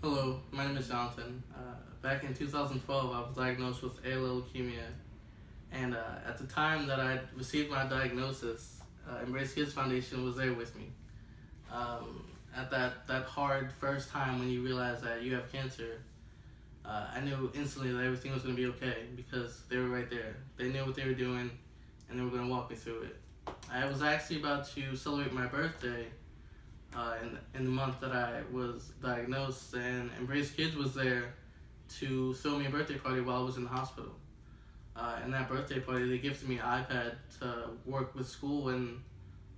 Hello, my name is Jonathan. Uh, back in 2012, I was diagnosed with ALL leukemia, and uh, at the time that I received my diagnosis, uh, Embrace Kids Foundation was there with me. Um, at that, that hard first time when you realize that you have cancer, uh, I knew instantly that everything was going to be okay because they were right there. They knew what they were doing, and they were going to walk me through it. I was actually about to celebrate my birthday uh, in, in the month that I was diagnosed, and Embrace Kids was there to throw me a birthday party while I was in the hospital. Uh, in that birthday party, they gifted me an iPad to work with school, and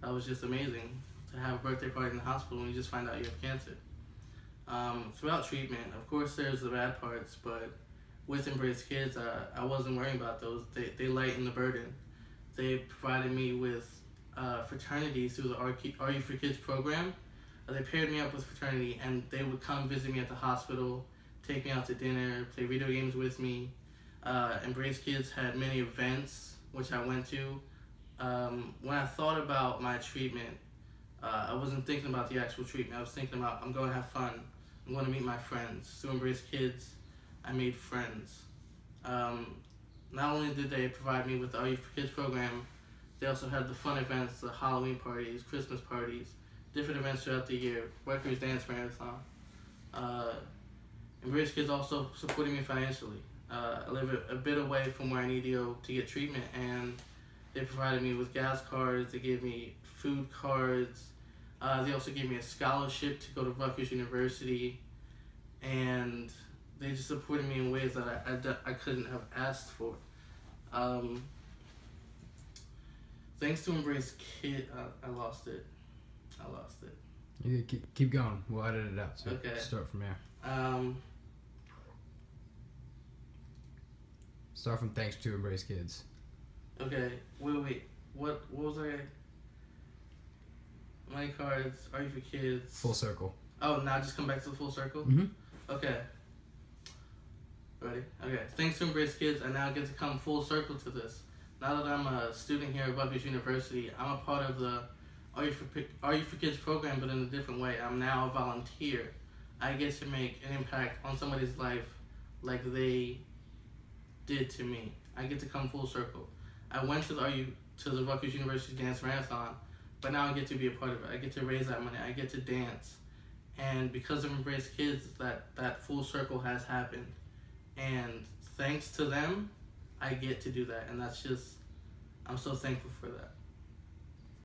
that was just amazing to have a birthday party in the hospital when you just find out you have cancer. Um, throughout treatment, of course, there's the bad parts, but with Embrace Kids, uh, I wasn't worrying about those. They, they lightened the burden. They provided me with uh, fraternities through the Are You for Kids program. Uh, they paired me up with fraternity, and they would come visit me at the hospital, take me out to dinner, play video games with me. Uh, Embrace Kids had many events which I went to. Um, when I thought about my treatment, uh, I wasn't thinking about the actual treatment. I was thinking about I'm going to have fun. I'm going to meet my friends. Through Embrace Kids, I made friends. Um, not only did they provide me with the RU4Kids program, they also had the fun events, the Halloween parties, Christmas parties, different events throughout the year, Rutgers Dance Marathon. Uh, Embrace Kids also supporting me financially. Uh, I live a, a, bit away from where I need to go to get treatment, and they provided me with gas cards, they gave me food cards, uh, they also gave me a scholarship to go to Rutgers University, and they just supported me in ways that I, I, I couldn't have asked for. Um, thanks to Embrace Kid, I, I lost it. I lost it. You keep, keep going. We'll edit it out. So okay. Start from there. Um. Start from thanks to Embrace Kids. Okay. Wait, wait. What? What was I? Money cards. RU4Kids? Full circle. Oh, now just come back to the full circle. Mm-hmm. Okay. Ready? Okay. Thanks to Embrace Kids, I now get to come full circle to this. Now that I'm a student here at Rutgers University, I'm a part of the Are You for, RU4Kids program, but in a different way. I'm now a volunteer. I get to make an impact on somebody's life like they did to me. I get to come full circle. I went to the Are You to the Rutgers University Dance Marathon, but now I get to be a part of it. I get to raise that money. I get to dance, and because of Embrace Kids, that that full circle has happened, and thanks to them, I get to do that, and that's just, I'm so thankful for that.